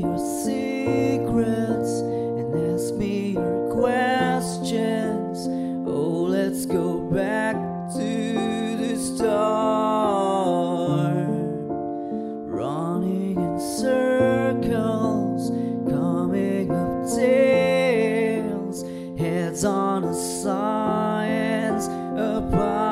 your secrets and ask me your questions. Oh, let's go back to the start. Running in circles, coming up tails, heads on a science apart.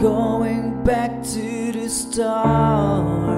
going back to the start.